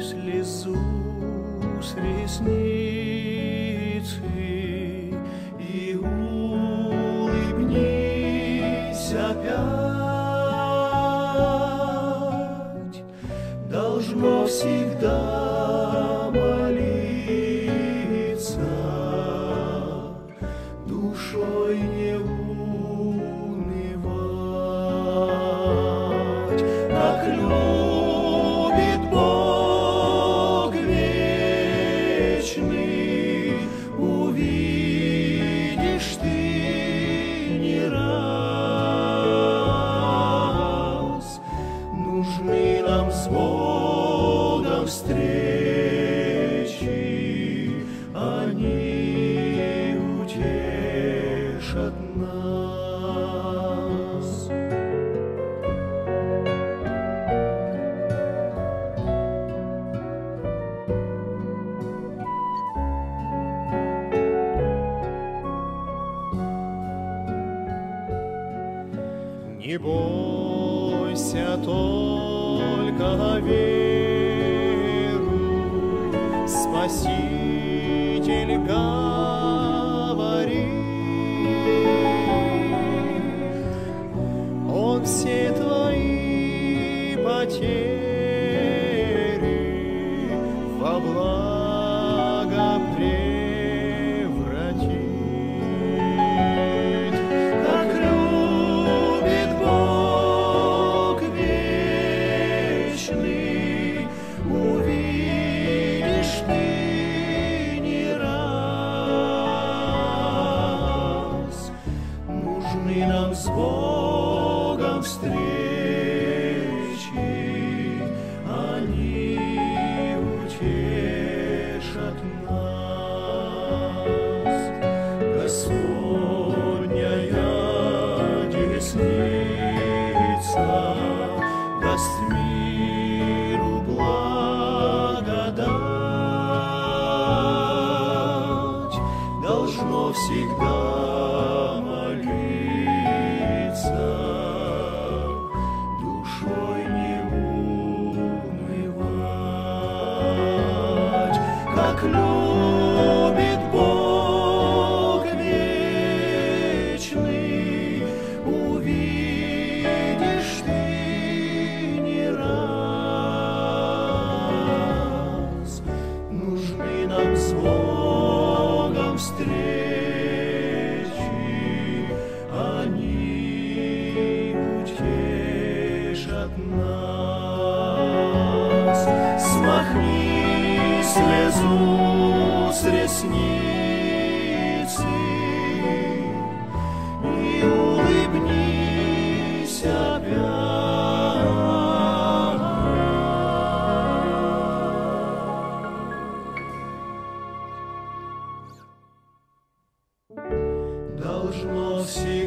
слезу с ресницы и улыбнись опять. Должно всегда Не бойся только веру, Спаситель говорит, Он все твои потери с Богом встречи, они утешат нас. Господняя десница даст миру благодать, должно всегда нам с Богом встречи, слезу с ресницы и улыбнись опять. Должно всегда